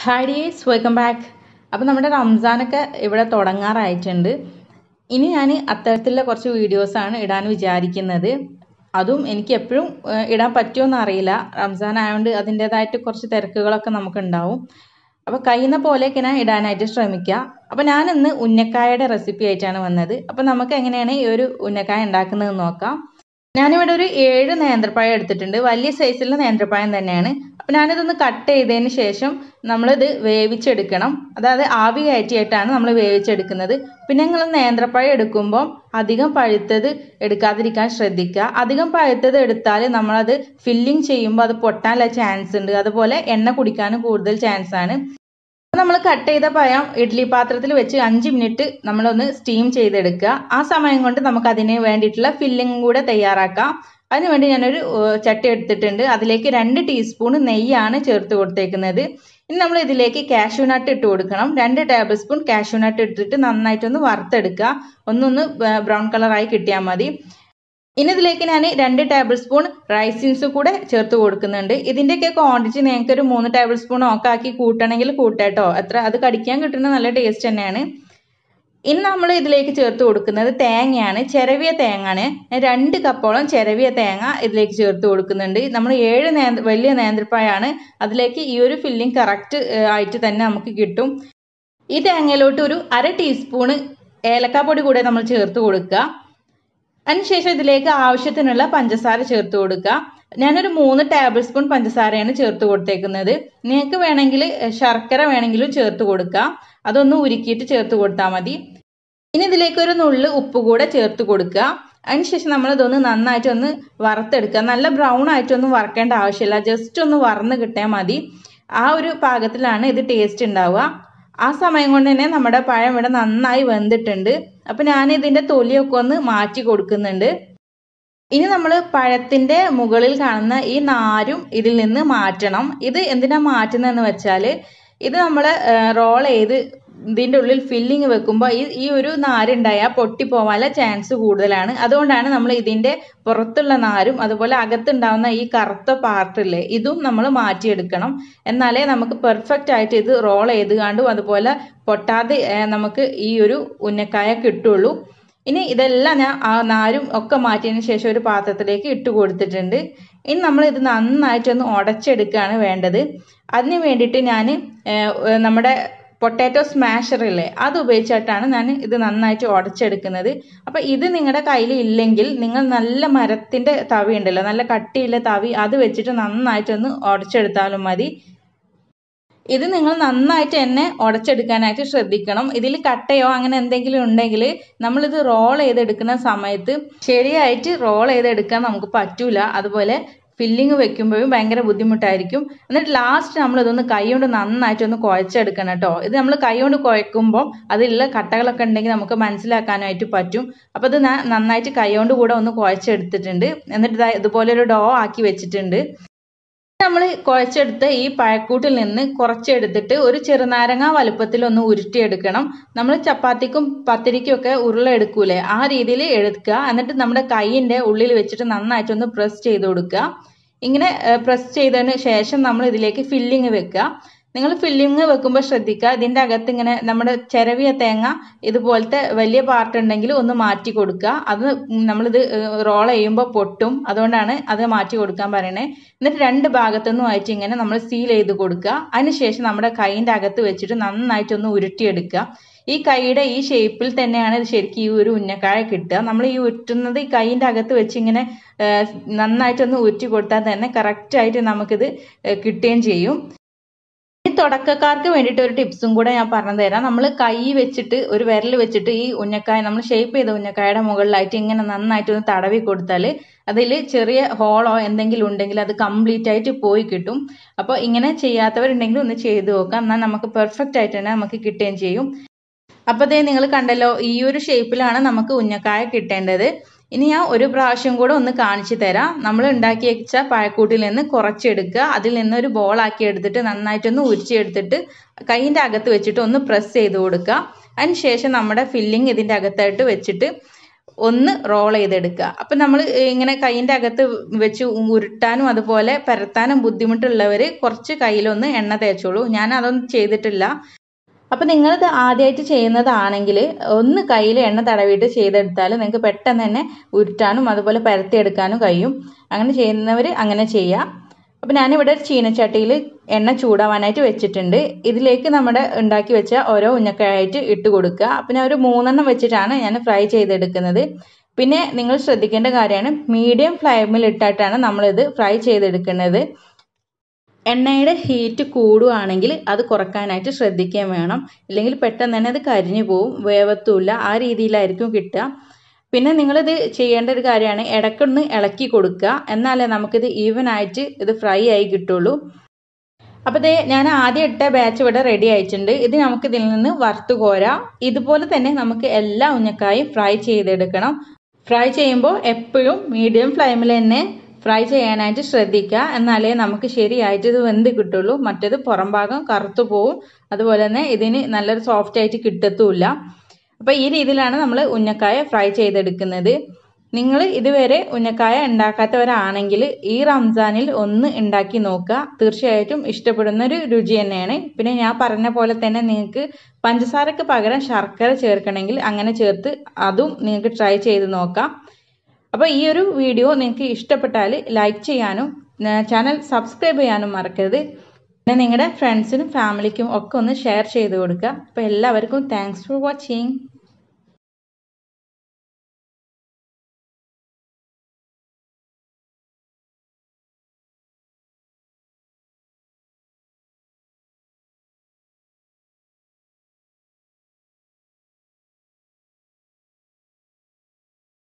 Hi dears welcome back അപ്പോൾ നമ്മുടെ റംസാനൊക്കെ ഇവിടെ തുടങ്ങാറായിട്ടുണ്ട്. ഇനി ഞാൻ അത്തരത്തിലുള്ള കുറച്ച് വീഡിയോസാണ് ഇടാൻ വിചാരിക്കുന്നത്. അതും എനിക്ക് എപ്പോഴും ഇടാൻ പറ്റുമോ അറിയില്ല. റംസാൻ ആയതുകൊണ്ട് അതിന്റേതായിട്ട് കുറച്ച് തിരക്കുകളൊക്കെ നമുക്കുണ്ടാവും. അപ്പോൾ കഴിയുന്ന പോലെയൊക്കെ ഞാൻ ഇടാനായിട്ട് ശ്രമിക്കുക അപ്പോൾ ഞാൻ ഇന്ന് ഉന്നക്കായയുടെ റെസിപ്പി ആയിട്ടാണ് വന്നത്. അപ്പോൾ നമുക്ക് എങ്ങനെയാണ് ഈ ഒരു ഉന്നക്കായ ഉണ്ടാക്കുന്നതെന്ന് നോക്കാം. ഞാനിവിടെ ഒരു ഏഴ് നേന്ത്രപ്പഴം എടുത്തിട്ടുണ്ട്. വലിയ സൈസിലുള്ള നേന്ത്രപ്പഴം തന്നെയാണ്. അപ്പം ഞാനിതൊന്ന് കട്ട് ചെയ്തതിന് ശേഷം നമ്മളിത് വേവിച്ചെടുക്കണം. അതായത് ആവി കയറ്റിയിട്ടാണ് നമ്മൾ വേവിച്ചെടുക്കുന്നത്. പിന്നെ നിങ്ങൾ നേന്ത്രപ്പഴം എടുക്കുമ്പോൾ അധികം പഴുത്തത് എടുക്കാതിരിക്കാൻ ശ്രദ്ധിക്കുക. അധികം പഴുത്തത് എടുത്താൽ നമ്മളത് ഫില്ലിങ് ചെയ്യുമ്പോൾ അത് പൊട്ടാനുള്ള ചാൻസ് ഉണ്ട്. അതുപോലെ എണ്ണ കുടിക്കാനും കൂടുതൽ ചാൻസ് ആണ് നമ്മൾ കട്ട് ചെയ്ത പഴം ഇഡ്ഡലി പാത്രത്തിൽ വെച്ച് അഞ്ച് മിനിറ്റ് നമ്മളൊന്ന് സ്റ്റീം ചെയ്തെടുക്കുക. ആ സമയം കൊണ്ട് നമുക്ക് അതിന് വേണ്ടിയിട്ടുള്ള ഫില്ലിംഗ് കൂടെ തയ്യാറാക്കാം. അതിനുവേണ്ടി ഞാനൊരു ചട്ടി എടുത്തിട്ടുണ്ട്. അതിലേക്ക് രണ്ട് ടീസ്പൂൺ നെയ്യാണ് ചേർത്ത് കൊടുത്തേക്കുന്നത്. ഇനി നമ്മൾ ഇതിലേക്ക് കാഷ്യൂ നട്ട് ഇട്ട് കൊടുക്കണം. രണ്ട് ടേബിൾ സ്പൂൺ കാഷ്യൂ നട്ട് ഇട്ടിട്ട് നന്നായിട്ടൊന്ന് വറുത്തെടുക്കുക. ഒന്നൊന്ന് ബ്രൗൺ കളറായി കിട്ടിയാൽ മതി. ഇനി ഇതിലേക്ക് ഞാൻ രണ്ട് ടേബിൾ സ്പൂൺ റൈസിൻസ് കൂടെ ചേർത്ത് കൊടുക്കുന്നുണ്ട്. ഇതിന്റെയൊക്കെ ക്വാണ്ടിറ്റി നിങ്ങൾക്ക് ഒരു മൂന്ന് ടേബിൾ സ്പൂൺ ഒക്കെ ആക്കി കൂട്ടണമെങ്കിൽ കൂട്ടാട്ടോ. അത്ര അത് കടിക്കാൻ കിട്ടുന്ന നല്ല ടേസ്റ്റ് തന്നെയാണ്. ഇനി നമ്മൾ ഇതിലേക്ക് ചേർത്ത് കൊടുക്കുന്നത് തേങ്ങയാണ്. ചിരവിയ തേങ്ങയാണ് രണ്ട് കപ്പോളം ചിരവിയ തേങ്ങ ഇതിലേക്ക് ചേർത്ത് കൊടുക്കുന്നുണ്ട്. നമ്മൾ ഏഴ് വലിയ നേന്ത്രപ്പായാണ് അതിലേക്ക് ഈ ഒരു ഫില്ലിംഗ് കറക്റ്റ് ആയിട്ട് തന്നെ നമുക്ക് കിട്ടും. ഈ തേങ്ങയിലോട്ട് ഒരു അര ടീസ്പൂണ് ഏലക്കാപ്പൊടി കൂടെ നമ്മൾ ചേർത്ത് കൊടുക്കുക. അതിനുശേഷം ഇതിലേക്ക് ആവശ്യത്തിനുള്ള പഞ്ചസാര ചേർത്ത് കൊടുക്കുക. ഞാനൊരു മൂന്ന് ടേബിൾ സ്പൂൺ പഞ്ചസാരയാണ് ചേർത്ത് കൊടുത്തേക്കുന്നത്. നിങ്ങൾക്ക് വേണമെങ്കിൽ ശർക്കര വേണമെങ്കിലും ചേർത്ത് കൊടുക്കുക അതൊന്ന് ഉരുക്കിയിട്ട് ചേർത്ത് കൊടുത്താൽ മതി. ഇനി ഇതിലേക്ക് ഒരു നുള്ള് ഉപ്പ് കൂടെ ചേർത്ത് കൊടുക്കുക. അതിനുശേഷം നമ്മൾ ഇതൊന്ന് നന്നായിട്ട് ഒന്ന് വറുത്തെടുക്കുക. നല്ല ബ്രൗൺ ആയിട്ടൊന്നും വറക്കേണ്ട ആവശ്യമില്ല. ജസ്റ്റ് ഒന്ന് വറന്ന് കിട്ടിയാൽ മതി. ആ ഒരു പാകത്തിലാണ് ഇത് ടേസ്റ്റ് ഉണ്ടാവുക. ആ സമയം കൊണ്ട് തന്നെ നമ്മുടെ പഴം ഇവിടെ നന്നായി വെന്തിട്ടുണ്ട്. അപ്പം ഞാൻ ഇതിന്റെ തൊലിയൊക്കെ ഒന്ന് മാറ്റി കൊടുക്കുന്നുണ്ട്. ഇനി നമ്മൾ പഴത്തിന്റെ മുകളിൽ കാണുന്ന ഈ നാരും ഇതിൽ നിന്ന് മാറ്റണം. ഇത് എന്തിനാ മാറ്റുന്നതെന്ന് വെച്ചാൽ ഇത് നമ്മൾ റോൾ ചെയ്ത് ഇതിന്റെ ഉള്ളിൽ ഫില്ലിങ് വെക്കുമ്പോൾ ഈ ഈ ഒരു നാരുണ്ടായാൽ പൊട്ടിപ്പോവാനുള്ള ചാൻസ് കൂടുതലാണ്. അതുകൊണ്ടാണ് നമ്മൾ ഇതിന്റെ പുറത്തുള്ള നാരും അതുപോലെ അകത്തുണ്ടാവുന്ന ഈ കറുത്ത പാർട്ടില്ലേ ഇതും നമ്മൾ മാറ്റിയെടുക്കണം. എന്നാലേ നമുക്ക് പെർഫെക്റ്റ് ആയിട്ട് ഇത് റോൾ ചെയ്ത് കണ്ടും അതുപോലെ പൊട്ടാതെ നമുക്ക് ഈ ഒരു ഉന്നക്കായ കിട്ടുള്ളൂ. ഇനി ഇതെല്ലാം ഞാൻ ആ നാരും ഒക്കെ മാറ്റിയതിന് ശേഷം ഒരു പാത്രത്തിലേക്ക് ഇട്ട് കൊടുത്തിട്ടുണ്ട്. ഇനി നമ്മൾ ഇത് നന്നായിട്ടൊന്ന് ഉടച്ചെടുക്കുകയാണ് വേണ്ടത്. അതിന് വേണ്ടിയിട്ട് ഞാൻ നമ്മുടെ പൊട്ടാറ്റോ സ്മാഷർ ഇല്ലേ? അത് ഉപയോഗിച്ചിട്ടാണ് ഞാൻ ഇത് നന്നായിട്ട് ഉടച്ചെടുക്കുന്നത്. അപ്പോൾ ഇത് നിങ്ങളുടെ കയ്യിൽ ഇല്ലെങ്കിൽ നിങ്ങൾ നല്ല മരത്തിന്റെ തവി ഉണ്ടല്ലോ നല്ല കട്ടിയുള്ള തവി അത് വെച്ചിട്ട് നന്നായിട്ടൊന്ന് ഉടച്ചെടുത്താലും മതി. ഇത് നിങ്ങൾ നന്നായിട്ട് തന്നെ ഉടച്ചെടുക്കാനായിട്ട് ശ്രദ്ധിക്കണം. ഇതിൽ കട്ടയോ അങ്ങനെ എന്തെങ്കിലും ഉണ്ടെങ്കിൽ നമ്മളിത് റോൾ ചെയ്തെടുക്കുന്ന സമയത്ത് ശരിയായിട്ട് റോൾ ചെയ്തെടുക്കാൻ നമുക്ക് പറ്റൂല. അതുപോലെ ഫില്ലിങ് വെക്കുമ്പോഴും ഭയങ്കര ബുദ്ധിമുട്ടായിരിക്കും. എന്നിട്ട് ലാസ്റ്റ് നമ്മൾ ഇതൊന്ന് കൈകൊണ്ട് നന്നായിട്ട് ഒന്ന് കുഴച്ചെടുക്കണം കേട്ടോ. ഇത് നമ്മൾ കൈകൊണ്ട് കുഴക്കുമ്പോൾ അതിലുള്ള കട്ടകളൊക്കെ ഉണ്ടെങ്കിൽ നമുക്ക് മനസ്സിലാക്കാനായിട്ട് പറ്റും. അപ്പോൾ ഇത് നന്നായിട്ട് കൈകൊണ്ട് കൂടെ ഒന്ന് കുഴച്ചെടുത്തിട്ടുണ്ട്. എന്നിട്ട് ഇതുപോലെ ഒരു ഡോ ആക്കി വെച്ചിട്ടുണ്ട്. നമ്മൾ കുഴച്ചെടുത്ത ഈ പഴക്കൂട്ടിൽ നിന്ന് കുറച്ചെടുത്തിട്ട് ഒരു ചെറുനാരങ്ങ വലുപ്പത്തിൽ ഒന്ന് ഉരുട്ടിയെടുക്കണം. നമ്മൾ ചപ്പാത്തിക്കും പത്തിരിക്കും ഒക്കെ ഉരുള എടുക്കൂലേ? ആ രീതിയിൽ എടുക്കുക. എന്നിട്ട് നമ്മുടെ കൈയിന്റെ ഉള്ളിൽ വെച്ചിട്ട് നന്നായിട്ടൊന്ന് പ്രസ് ചെയ്ത് കൊടുക്കുക. ഇങ്ങനെ പ്രസ് ചെയ്തതിന് ശേഷം നമ്മൾ ഇതിലേക്ക് ഫില്ലിങ് വെക്കുക. നിങ്ങൾ ഫില്ലിങ് വെക്കുമ്പോൾ ശ്രദ്ധിക്കുക. ഇതിന്റെ അകത്ത് ഇങ്ങനെ നമ്മുടെ ചിരവിയ തേങ്ങ ഇതുപോലത്തെ വലിയ പാർട്ട് ഉണ്ടെങ്കിൽ ഒന്ന് മാറ്റി കൊടുക്കുക. അത് നമ്മളിത് റോൾ ചെയ്യുമ്പോൾ പൊട്ടും. അതുകൊണ്ടാണ് അത് മാറ്റി കൊടുക്കാൻ പറയണേ. എന്നിട്ട് രണ്ട് ഭാഗത്തുനിന്നും ആയിട്ട് ഇങ്ങനെ നമ്മൾ സീൽ ചെയ്ത് കൊടുക്കുക. അതിനുശേഷം നമ്മുടെ കൈയിന്റെ അകത്ത് വെച്ചിട്ട് നന്നായിട്ടൊന്ന് ഉരുട്ടിയെടുക്കുക. ഈ കൈയുടെ ഈ ഷേപ്പിൽ തന്നെയാണ് ശരിക്കും ഈ ഒരു ഉന്നക്കായ കിട്ടുക. നമ്മൾ ഈ ഉറ്റുന്നത് ഈ കൈയിന്റെ അകത്ത് വെച്ച് ഇങ്ങനെ നന്നായിട്ടൊന്ന് ഉരുട്ടി കൊടുത്താൽ തന്നെ കറക്റ്റായിട്ട് നമുക്കിത് കിട്ടുകയും ചെയ്യും. ഈ തുടക്കക്കാർക്ക് വേണ്ടിയിട്ട് ഒരു ടിപ്സും കൂടെ ഞാൻ പറഞ്ഞു തരാം. നമ്മൾ കൈ വെച്ചിട്ട് ഒരു വിരൽ വെച്ചിട്ട് ഈ ഉന്നക്കായ നമ്മൾ ഷേപ്പ് ചെയ്ത ഉന്നക്കായയുടെ മുകളിലായിട്ട് ഇങ്ങനെ നന്നായിട്ട് ഒന്ന് തടവി കൊടുത്താൽ അതിൽ ചെറിയ ഹോളോ എന്തെങ്കിലും ഉണ്ടെങ്കിൽ അത് കംപ്ലീറ്റ് ആയിട്ട് പോയി കിട്ടും. അപ്പോൾ ഇങ്ങനെ ചെയ്യാത്തവരുണ്ടെങ്കിൽ ഒന്ന് ചെയ്ത് നോക്കാം. എന്നാൽ നമുക്ക് പെർഫെക്റ്റ് ആയിട്ട് തന്നെ നമുക്ക് കിട്ടുകയും ചെയ്യും. അപ്പോൾ അതേ നിങ്ങൾ കണ്ടല്ലോ ഈ ഒരു ഷേപ്പിലാണ് നമുക്ക് ഉന്നക്കായ കിട്ടേണ്ടത്. ഇനി ഞാൻ ഒരു പ്രാവശ്യം കൂടെ ഒന്ന് കാണിച്ചു തരാം. നമ്മൾ ഉണ്ടാക്കി വെച്ച പഴക്കൂട്ടിൽ നിന്ന് കുറച്ചെടുക്കുക അതിൽ നിന്ന് ഒരു ബോളാക്കി എടുത്തിട്ട് നന്നായിട്ടൊന്ന് ഉരിച്ചെടുത്തിട്ട് കൈയിന്റെ അകത്ത് വെച്ചിട്ട് ഒന്ന് പ്രസ് ചെയ്ത് കൊടുക്കുക. അതിനുശേഷം നമ്മുടെ ഫില്ലിങ് ഇതിന്റെ അകത്തായിട്ട് വെച്ചിട്ട് ഒന്ന് റോൾ ചെയ്തെടുക്കുക. അപ്പം നമ്മൾ ഇങ്ങനെ കൈയിന്റെ അകത്ത് വെച്ച് ഉരുട്ടാനും അതുപോലെ പരത്താനും ബുദ്ധിമുട്ടുള്ളവർ കുറച്ച് കയ്യിലൊന്ന് എണ്ണ തേച്ചോളൂ. ഞാൻ അതൊന്നും ചെയ്തിട്ടില്ല. അപ്പം നിങ്ങളിത് ആദ്യമായിട്ട് ചെയ്യുന്നതാണെങ്കിൽ ഒന്ന് കയ്യിൽ എണ്ണ തടവിയിട്ട് ചെയ്തെടുത്താൽ നിങ്ങൾക്ക് പെട്ടെന്ന് തന്നെ ഉരുട്ടാനും അതുപോലെ പരത്തിയെടുക്കാനും കഴിയും. അങ്ങനെ ചെയ്യുന്നവർ അങ്ങനെ ചെയ്യുക അപ്പം ഞാനിവിടെ ഒരു ചീനച്ചട്ടിയിൽ എണ്ണ ചൂടാവാനായിട്ട് വെച്ചിട്ടുണ്ട്. ഇതിലേക്ക് നമ്മുടെ ഉണ്ടാക്കി വെച്ച ഓരോ ഉഞ്ഞക്കായിട്ട് ഇട്ട് കൊടുക്കുക. അപ്പം ഞാൻ ഒരു മൂന്നെണ്ണം വെച്ചിട്ടാണ് ഞാൻ ഫ്രൈ ചെയ്തെടുക്കുന്നത്. പിന്നെ നിങ്ങൾ ശ്രദ്ധിക്കേണ്ട കാര്യമാണ് മീഡിയം ഫ്ലെയിമിൽ ഇട്ടിട്ടാണ് നമ്മളിത് ഫ്രൈ ചെയ്തെടുക്കുന്നത്. എണ്ണയുടെ ഹീറ്റ് കൂടുകയാണെങ്കിൽ അത് കുറക്കാനായിട്ട് ശ്രദ്ധിക്കുകയും വേണം. ഇല്ലെങ്കിൽ പെട്ടെന്ന് തന്നെ അത് കരിഞ്ഞു പോവും വേവത്തുമില്ല. ആ രീതിയിലായിരിക്കും കിട്ടുക. പിന്നെ നിങ്ങളിത് ചെയ്യേണ്ട ഒരു കാര്യമാണ് ഇടയ്ക്കൊന്ന് ഇളക്കി കൊടുക്കുക. എന്നാലേ നമുക്കിത് ഈവൻ ആയിട്ട് ഇത് ഫ്രൈ ആയി കിട്ടുള്ളൂ. അപ്പോൾ ഇത് ഞാൻ ആദ്യം ഇട്ട ബാച്ച് ഇവിടെ റെഡി ആയിട്ടുണ്ട്. ഇത് നമുക്ക് ഇതിൽ നിന്ന് വറുത്ത് കോരാം. ഇതുപോലെ തന്നെ നമുക്ക് എല്ലാ ഉഞ്ഞക്കായും ഫ്രൈ ചെയ്തെടുക്കണം. ഫ്രൈ ചെയ്യുമ്പോൾ എപ്പോഴും മീഡിയം ഫ്ലെയിമിൽ തന്നെ ഫ്രൈ ചെയ്യാനായിട്ട് ശ്രദ്ധിക്കുക. എന്നാലേ നമുക്ക് ശരിയായിട്ട് ഇത് വെന്ത് കിട്ടുള്ളൂ. മറ്റേത് പുറം ഭാഗം കറുത്തു പോവും. അതുപോലെ തന്നെ ഇതിന് നല്ലൊരു സോഫ്റ്റ് ആയിട്ട് കിട്ടത്തുമില്ല. അപ്പോൾ ഈ രീതിയിലാണ് നമ്മൾ ഉന്നക്കായ ഫ്രൈ ചെയ്തെടുക്കുന്നത്. നിങ്ങൾ ഇതുവരെ ഉന്നക്കായ ഉണ്ടാക്കാത്തവരാണെങ്കിൽ ഈ റംസാനിൽ ഒന്ന് ഉണ്ടാക്കി നോക്കുക. തീർച്ചയായിട്ടും ഇഷ്ടപ്പെടുന്ന ഒരു രുചി തന്നെയാണ്. പിന്നെ ഞാൻ പറഞ്ഞ പോലെ തന്നെ നിങ്ങൾക്ക് പഞ്ചസാരക്ക് പകരം ശർക്കര ചേർക്കണമെങ്കിൽ അങ്ങനെ ചേർത്ത് അതും നിങ്ങൾക്ക് ട്രൈ ചെയ്ത് നോക്കാം. അപ്പോൾ ഈ ഒരു വീഡിയോ നിങ്ങൾക്ക് ഇഷ്ടപ്പെട്ടാൽ ലൈക്ക് ചെയ്യാനും ചാനൽ സബ്സ്ക്രൈബ് ചെയ്യാനും മറക്കരുത്. പിന്നെ നിങ്ങളുടെ ഫ്രണ്ട്സിനും ഫാമിലിക്കും ഒക്കെ ഒന്ന് ഷെയർ ചെയ്ത് കൊടുക്കുക. അപ്പോൾ എല്ലാവർക്കും താങ്ക്സ് ഫോർ വാച്ചിങ്